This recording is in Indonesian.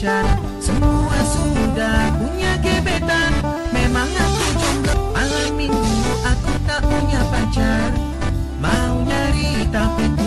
Semua sudah punya gebetan. Memang aku jomblo. Malam minggu aku tak punya pacar. Mau nyari tapi